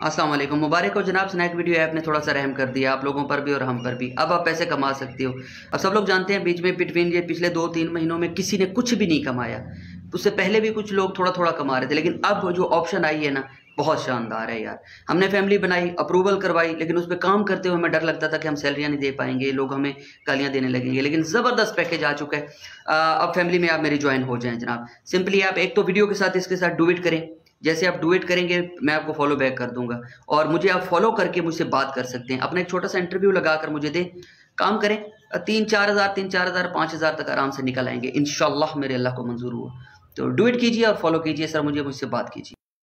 वालेकुम। मुबारक हो जनाब, स्नैक वीडियो ऐप ने थोड़ा सा रहम कर दिया आप लोगों पर भी और हम पर भी। अब आप पैसे कमा सकते हो। अब सब लोग जानते हैं, बीच में बिटवीन ये पिछले दो तीन महीनों में किसी ने कुछ भी नहीं कमाया। उससे पहले भी कुछ लोग थोड़ा थोड़ा कमा रहे थे, लेकिन अब जो ऑप्शन आई है ना, बहुत शानदार है यार। हमने फैमिली बनाई अप्रूवल करवाई, लेकिन उस पर काम करते हुए हमें डर लगता था कि हम सैलरियाँ नहीं दे पाएँगे, लोग हमें गालियाँ देने लगेंगे, लेकिन ज़बरदस्त पैकेज आ चुका है। अब फैमिली में आप मेरी ज्वाइन हो जाएँ जनाब। सिंपली आप एक तो वीडियो के साथ इसके साथ डू इट करें। जैसे आप डू इट करेंगे, मैं आपको फॉलो बैक कर दूँगा। और मुझे आप फॉलो करके मुझसे बात कर सकते हैं। अपना एक छोटा सा इंटरव्यू लगा कर मुझे दें। काम करें। तीन, चार हज़ार, तीन, चार हज़ार, पाँच हज़ार तक आराम से निकल आएँगे। इन मेरे अल्लाह को मंजूर हुआ। तो डू इट कीजिए और फॉलो कीजिए। सर, मुझे मुझसे बात कीजिए।